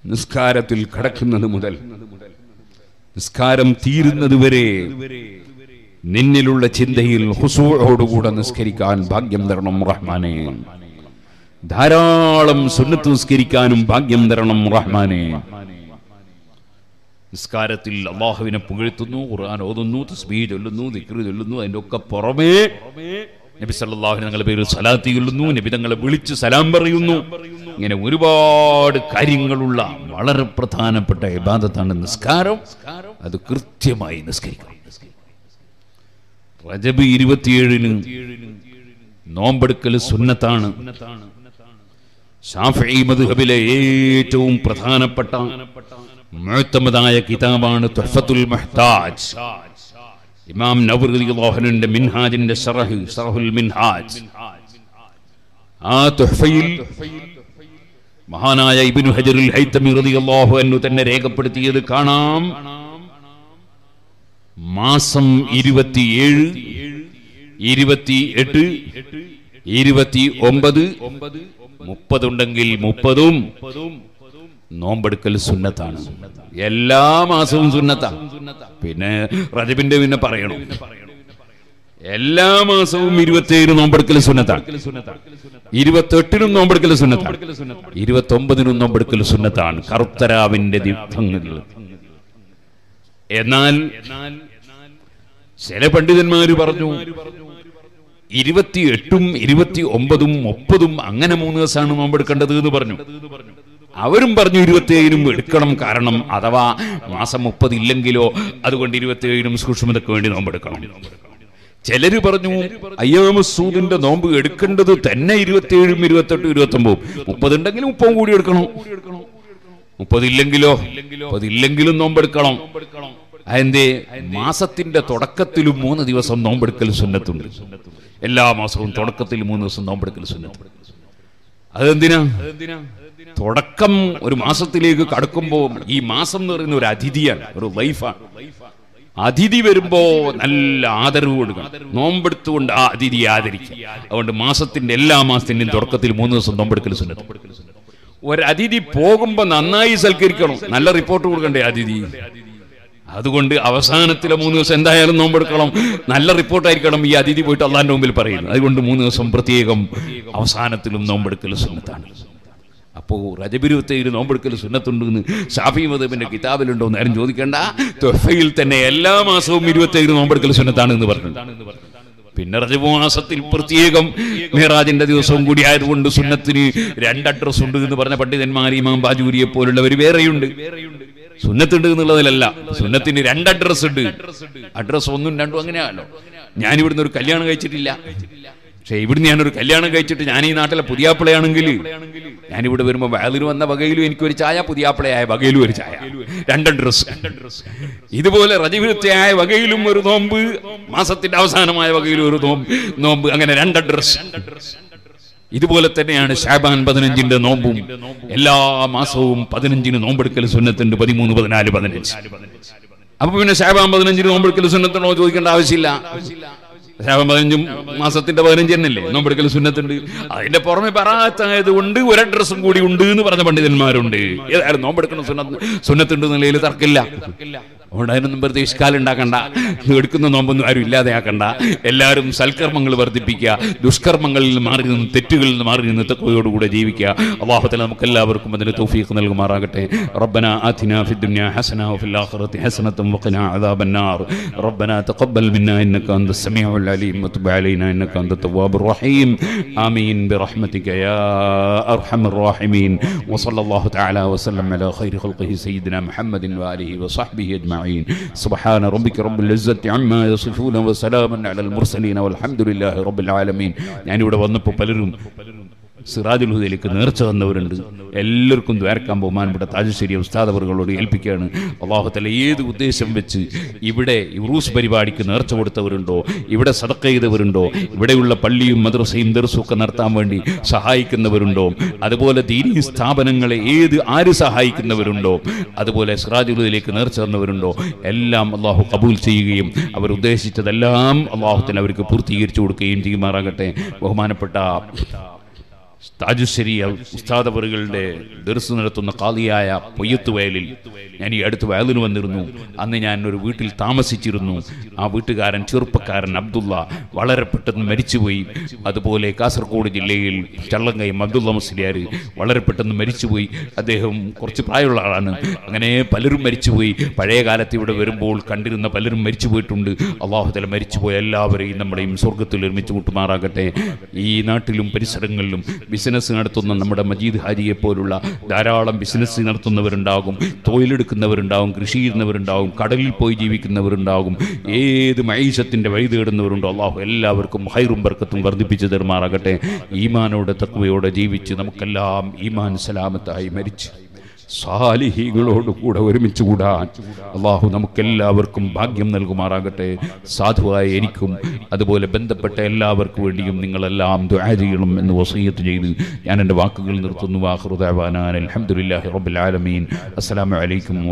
S1: നിസ്കാരത്തിൽ കടക്കുന്നത് മുതൽ നിസ്കാരം തീരുന്നതുവരെ നിന്നിലുള്ള ചിന്തയിൽ ഹുസൂഴോടുകൂടെ നിസ്കരിക്കാൻ ഭാഗ്യം തരണം റഹ്മാനെ. ധാരാളം സുന്നത്ത് നിസ്കരിക്കാനും ഭാഗ്യം തരണം റഹ്മാനെ. നിസ്കാരത്തിൽ അള്ളാഹുവിനെ പുകഴ്ത്തുന്നു ഖുർആൻ ഓതുന്നു തസ്ബീ ചൊല്ലുന്നു നിക്രി ചൊല്ലുന്നു അതിന്റെ ഒക്കെ പുറമേ നബി അലൈഹി തങ്ങളുടെ പേരിൽ സലാത്ത് ചൊല്ലുന്നു നബി തങ്ങളെ വിളിച്ച് സലാം പറയുന്നു. ഇങ്ങനെ ഒരുപാട് കാര്യങ്ങളുള്ള വളരെ പ്രധാനപ്പെട്ട ഇബാദത്താണ് നിസ്കാരം. അത് കൃത്യമായി നിസ്കരിക്കണം. റജബ് ഇരുപത്തിയേഴിന് നോമ്പെടുക്കൽ സുന്നത്താണ്. ഷാഫി മദ്ഹബിലെ ഏറ്റവും പ്രധാനപ്പെട്ട മുഅത്തമദായ കിതാബാണ് തൊഫത്തുൽ മുഹ്താജ്. ഇമാം റളിയല്ലാഹുവിന്റെ മിൻഹാജിന്റെ ശറഹ് ശറഹുൽ മിൻഹാജ്. ആ തുഹഫയിൽ മഹാനായ ഇബ്നു ഹജറുൽ ഹൈതമി റളിയല്ലാഹു അൻഹു തന്നെ രേഖപ്പെടുത്തിയത് കാണാം. മാസം ഇരുപത്തിയേഴ് ഇരുപത്തി എട്ട് ഇരുപത്തി ഒമ്പത് മുപ്പതുണ്ടെങ്കിൽ മുപ്പതും നോമ്പെടുക്കൽ സുന്നത്താണ്. എല്ലാ മാസവും സുന്നത്താണ് പിന്നെ റജബിന്റെ പിന്നെ പറയണം. എല്ലാ മാസവും ഇരുപത്തിയേഴ് നോമ്പെടുക്കൽ സുന്നത്താണ് ഇരുപത്തെട്ടിനും നോമ്പെടുക്കൽ സുന്നത്താണ് ഇരുപത്തി ഒമ്പതിനും നോമ്പെടുക്കൽ സുന്നത്താണ്. കറുത്തരാവിന്റെ ദിവസങ്ങളിൽ എന്നാൽ ചില പണ്ഡിതന്മാര് പറഞ്ഞു ഇരുപത്തിയെട്ടും ഇരുപത്തി ഒമ്പതും മുപ്പതും അങ്ങനെ മൂന്ന് ദിവസമാണ് നോമ്പെടുക്കേണ്ടത് എന്ന് പറഞ്ഞു. അവരും പറഞ്ഞു ഇരുപത്തിയേഴിനും എടുക്കണം കാരണം അഥവാ മാസം മുപ്പത് ഇല്ലെങ്കിലോ അതുകൊണ്ട് ഇരുപത്തിയേഴിനും സൂക്ഷ്മതയ്ക്ക് വേണ്ടി നോമ്പെടുക്കണം. ചിലര് പറഞ്ഞു അയ്യാമസൂദിന്റെ നോമ്പ് എടുക്കേണ്ടത് തന്നെ ഇരുപത്തിയേഴും ഇരുപത്തെട്ടും ഇരുപത്തി ഒമ്പതും മുപ്പതുണ്ടെങ്കിലും മുപ്പതും കൂടി എടുക്കണം. മുപ്പതില്ലെങ്കിലോ മുപ്പതില്ലെങ്കിലും നോമ്പെടുക്കണം. അതിന്റെ മാസത്തിന്റെ തുടക്കത്തിലും മൂന്ന് ദിവസം നോമ്പെടുക്കൽ സുന്നത്തുണ്ട്. എല്ലാ മാസവും തുടക്കത്തിൽ മൂന്ന് ദിവസം നോമ്പെടുക്കൽ സുന്നത്ത് അതെന്തിനാ? തുടക്കം ഒരു മാസത്തിലേക്ക് കടക്കുമ്പോൾ ഈ മാസം എന്ന് പറയുന്ന ഒരു അതിഥിയാണ് ഒരു ലൈഫാണ് അതിഥി വരുമ്പോ നല്ല ആദരവ് കൊടുക്കണം. നോമ്പെടുത്തുകൊണ്ട് ആ അതിഥിയെ ആദരിക്കുക. അതുകൊണ്ട് മാസത്തിന്റെ എല്ലാ മാസത്തിന്റെയും തുടക്കത്തിൽ മൂന്ന് ദിവസം നോമ്പെടുക്കൽ സുന്നത്ത്. ഒരു അതിഥി പോകുമ്പോ നന്നായി സൽക്കരിക്കണം. നല്ല റിപ്പോർട്ട് കൊടുക്കണ്ടേ അതിഥി? അതുകൊണ്ട് അവസാനത്തിലെ മൂന്ന് ദിവസം എന്തായാലും നോമ്പെടുക്കണം. നല്ല റിപ്പോർട്ടായിരിക്കണം ഈ അതിഥി പോയിട്ട് അള്ളാന്റെ മുമ്പിൽ പറയുന്നത്. അതുകൊണ്ട് മൂന്ന് ദിവസം പ്രത്യേകം അവസാനത്തിലും നോമ്പെടുക്കൽ സുന്നത്താണ്. അപ്പോ രജബിരുവത്തേര് നോമ്പെടുക്കൽ സുന്നത്തുണ്ട് എന്ന് ഷാഫി മദബിന്റെ കിതാബിലുണ്ടോ എന്ന് ചോദിക്കേണ്ട. തൊഫയിൽ തന്നെ എല്ലാ മാസവും ഇരുപത്തേഴ് നോമ്പെടുക്കൽ സുന്നത്താണ് എന്ന് പറഞ്ഞു. പിന്നെ റജബ് മാസത്തിൽ പ്രത്യേകം മെഹറാജിന്റെ ദിവസവും കൂടി ആയതുകൊണ്ട് സുന്നത്തിന് രണ്ട് അഡ്രസ് ഉണ്ട് എന്ന് പറഞ്ഞ പണ്ഡിതന്മാർ ഇമാം ബാജൂരിയെ പോലുള്ളവർ വേറെയുണ്ട്. സുന്നത്തുണ്ട് എന്നുള്ളതിലല്ല സുന്നത്തിന് രണ്ട് അഡ്രസ് ഉണ്ട്. അഡ്രസ് ഒന്നും രണ്ടും അങ്ങനെയാണല്ലോ. ഞാൻ ഇവിടുന്ന് ഒരു കല്യാണം കഴിച്ചിട്ടില്ല. പക്ഷെ ഇവിടുന്ന് ഞാനൊരു കല്യാണം കഴിച്ചിട്ട് ഞാൻ ഈ നാട്ടിലെ പുതിയാപ്പിളയാണെങ്കിൽ ഞാനിവിടെ വരുമ്പോൾ വയലിന് വന്ന വകയിലും എനിക്കൊരു ചായ പുതിയാപ്പിളയായ വകയിലും ഒരു ചായ. രണ്ടും ഡ്രസ് ഇതുപോലെ രജവിരുദ്ധയായ വകയിലും ഒരു നോമ്പ് മാസത്തിന്റെ അവസാനമായ വകയിലും ഒരു നോമ്പ് നോമ്പ് അങ്ങനെ രണ്ട് ഡ്രസ് ഇതുപോലെ തന്നെയാണ് ഷാബാൻ പതിനഞ്ചിന്റെ നോമ്പും. എല്ലാ മാസവും പതിനഞ്ചിന് നോമ്പെടുക്കൽ സുന്നത്തുണ്ട് പതിമൂന്ന് പതിനാല് പതിനഞ്ച്. അപ്പൊ പിന്നെ ഷാബാൻ പതിനഞ്ചിന് നോമ്പെടുക്കൽ സുന്നത്തുണ്ടോ ചോദിക്കേണ്ട ആവശ്യമില്ല. ഷാബാൻ പതിനഞ്ചും മാസത്തിന്റെ പതിനഞ്ച് തന്നെയല്ലേ? നോമ്പെടുക്കൽ സുന്നത്തുണ്ട്. അതിന്റെ പുറമെ പറയാത്തത് കൊണ്ട് ഒരു ഡ്രസ്സും കൂടി ഉണ്ട് എന്ന് പറഞ്ഞ പണ്ഡിതന്മാരുണ്ട്. ഏതായാലും നോമ്പെടുക്കണം സുന്നത്ത് സുന്നത്തുണ്ട് നിലയിൽ തർക്കില്ല. അതുകൊണ്ട് അതിനൊന്നും വെറുതെ ഇഷ്കാലം ഉണ്ടാക്കണ്ട എടുക്കുന്ന നോമ്പൊന്നും ആരും ഇല്ലാതെയാക്കണ്ട എല്ലാവരും സൽക്കർമ്മങ്ങൾ വർദ്ധിപ്പിക്കുക ദുഷ്കർമ്മങ്ങളിൽ നിന്ന് മാറി നിന്ന് തെറ്റുകളിൽ നിന്ന് മാറി നിന്ന് തെക്കോയോടുകൂടെ ജീവിക്കുക അള്ളാഹുത്തല നമുക്ക് എല്ലാവർക്കും അതിന് തൗഫീഖ് നൽകുമാറാകട്ടെ റബ്ബന ആതിന ഫി الدنيا حسنة وفي الآخرة حسنة وقنا عذاب النار ربنا تقبل منا إنك أنت السميع العليم وتب علينا إنك أنت التواب الرحيم آمين برحمتك يا أرحم الراحمين وصلى الله تعالى وسلم على خير خلقه سيدنا محمد وآله وصحبه أجمعين سبحان ربك رب العزة عما يصفون وسلام على المرسلين والحمد لله رب العالمين ഞാനിവിടെ വന്നപ്പോൾ പലരും സിറാജുൽ ഹുദയിലേക്ക് നേർച്ച തന്നവരുണ്ട് എല്ലാവർക്കും ദ്വാരക്കാൻ ബഹുമാനപ്പെട്ട താജശ്ശേരി ഉസ്താദ് അവറുകളോട് ഏൽപ്പിക്കുകയാണ്. അള്ളാഹുത്തല ഏത് ഉദ്ദേശം വെച്ച് ഇവിടെ ഉറൂസ് പരിപാടിക്ക് നേർച്ച കൊടുത്തവരുണ്ടോ ഇവിടെ സടക്ക ചെയ്തവരുണ്ടോ ഇവിടെയുള്ള പള്ളിയും മദ്രസയും ദർസും ഒക്കെ നടത്താൻ വേണ്ടി സഹായിക്കുന്നവരുണ്ടോ അതുപോലെ ദീനീ സ്ഥാപനങ്ങളെ ഏത് ആര് സഹായിക്കുന്നവരുണ്ടോ അതുപോലെ സിറാജുൽ ഹുദയിലേക്ക് നേർച്ച തന്നവരുണ്ടോ എല്ലാം അള്ളാഹു കബൂൽ ചെയ്യുകയും അവർ ഉദ്ദേശിച്ചതെല്ലാം അള്ളാഹുത്തിന് അവർക്ക് പൂർത്തീകരിച്ചു കൊടുക്കുകയും ചെയ്യുമാറാകട്ടെ. ബഹുമാനപ്പെട്ട താജുശ്ശേരി ഉസ്താദവറുകളുടെ ദർസ് നടത്തുന്ന കാളിയായ പൊയ്യത്ത് വയലിൽ ഞാൻ ഈ അടുത്ത് വയലിന് വന്നിരുന്നു. അന്ന് ഞാൻ ഒരു വീട്ടിൽ താമസിച്ചിരുന്നു. ആ വീട്ടുകാരൻ ചെറുപ്പക്കാരൻ അബ്ദുള്ള വളരെ പെട്ടെന്ന് മരിച്ചുപോയി. അതുപോലെ കാസർഗോഡ് ജില്ലയിൽ ചള്ളങ്കയം അബ്ദുള്ള മുസ്ലിയാർ വളരെ പെട്ടെന്ന് മരിച്ചുപോയി. അദ്ദേഹം കുറച്ച് പ്രായമുള്ള ആളാണ്. അങ്ങനെ പലരും മരിച്ചുപോയി. പഴയ കാലത്ത് ഇവിടെ വരുമ്പോൾ കണ്ടിരുന്ന പലരും മരിച്ചു പോയിട്ടുണ്ട് അള്ളാഹുതല മരിച്ചുപോയ എല്ലാവരെയും നമ്മുടെയും സ്വർഗത്തിൽ ഒരുമിച്ച് മുട്ടുമാറാകട്ടെ ഈ നാട്ടിലും പരിസരങ്ങളിലും ബിസിനസ് നടത്തുന്ന നമ്മുടെ മജീദ് ഹാരിയെ പോലുള്ള ധാരാളം ബിസിനസ് നടത്തുന്നവരുണ്ടാകും തൊഴിലെടുക്കുന്നവരുണ്ടാകും കൃഷി ചെയ്യുന്നവരുണ്ടാകും കടലിൽ പോയി ജീവിക്കുന്നവരുണ്ടാകും ഏത് മൈഷത്തിന്റെ വഴി തേടുന്നവരുണ്ടോ അള്ളാഹു എല്ലാവർക്കും ഹൈറും ബർക്കത്തും വർദ്ധിപ്പിച്ച് തെരുമാറാകട്ടെ. ഈമാനോടെ തക്വയോടെ ജീവിച്ച് നമുക്കെല്ലാം ഈമാൻ സലാമത്തായി മരിച്ച്. സാലിഹികളോട് കൂടെ ഒരുമിച്ച് കൂടാൻ അള്ളാഹു നമുക്കെല്ലാവർക്കും ഭാഗ്യം നൽകുമാറാകട്ടെ. സാധുവായ എനിക്കും അതുപോലെ ബന്ധപ്പെട്ട എല്ലാവർക്കും വേണ്ടിയും നിങ്ങളെല്ലാം ദുആ ചെയ്യണം എന്ന് വസീയത്ത് ചെയ്ത് ഞാൻ എന്റെ വാക്കുകൾ നിർത്തുന്നു. വാഹൃദാൻ അലഹമുല്ലാഹി റബ്ബുൽ ആലമീൻ. അസ്സലാമു അലൈക്കും